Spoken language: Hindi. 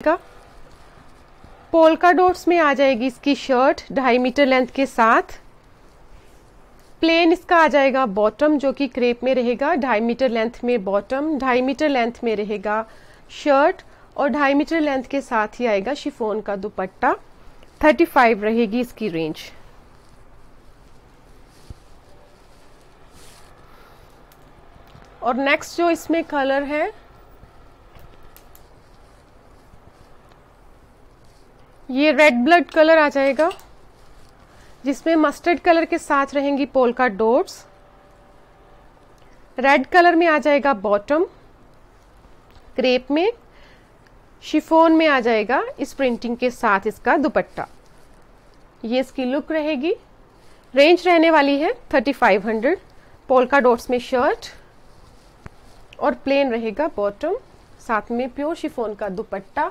का। पोलका डॉट्स में आ जाएगी इसकी शर्ट ढाई मीटर लेंथ के साथ। प्लेन इसका आ जाएगा बॉटम जो कि क्रेप में रहेगा, ढाई मीटर लेंथ में बॉटम ढाई मीटर लेंथ में रहेगा शर्ट और ढाई मीटर लेंथ के साथ ही आएगा शिफोन का दुपट्टा। थर्टी फाइव रहेगी इसकी रेंज और नेक्स्ट जो इसमें कलर है ये रेड ब्लड कलर आ जाएगा, जिसमें मस्टर्ड कलर के साथ रहेंगी पोलका डोट्स रेड कलर में आ जाएगा बॉटम क्रेप में शिफोन में आ जाएगा इस प्रिंटिंग के साथ इसका दुपट्टा. ये इसकी लुक रहेगी. रेंज रहने वाली है thirty five hundred polka dots में शर्ट और प्लेन रहेगा बॉटम साथ में प्योर शिफोन का दुपट्टा.